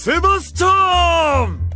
Sebastom!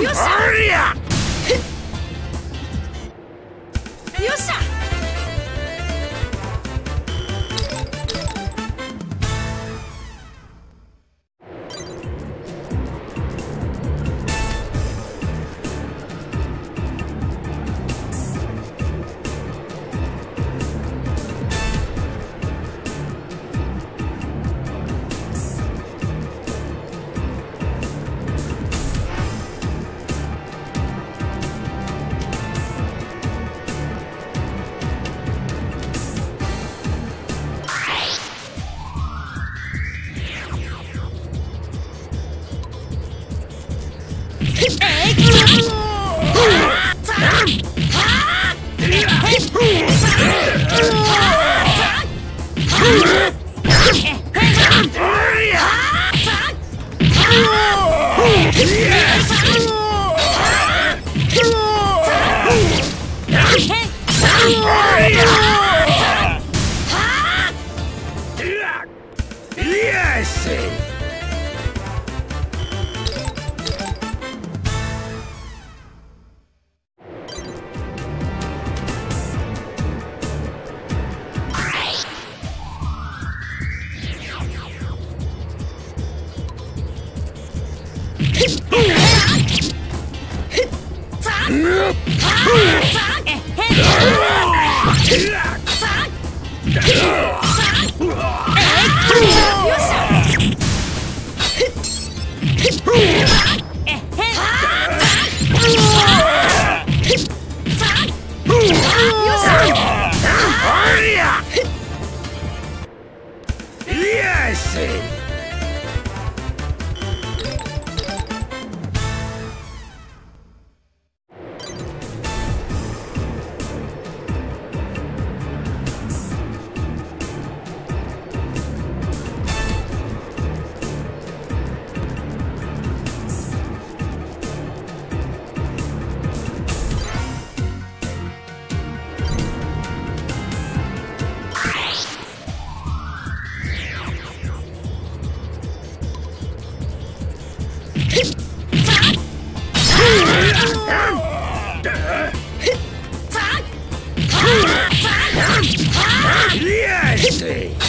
You're Yes! Yes! Yes!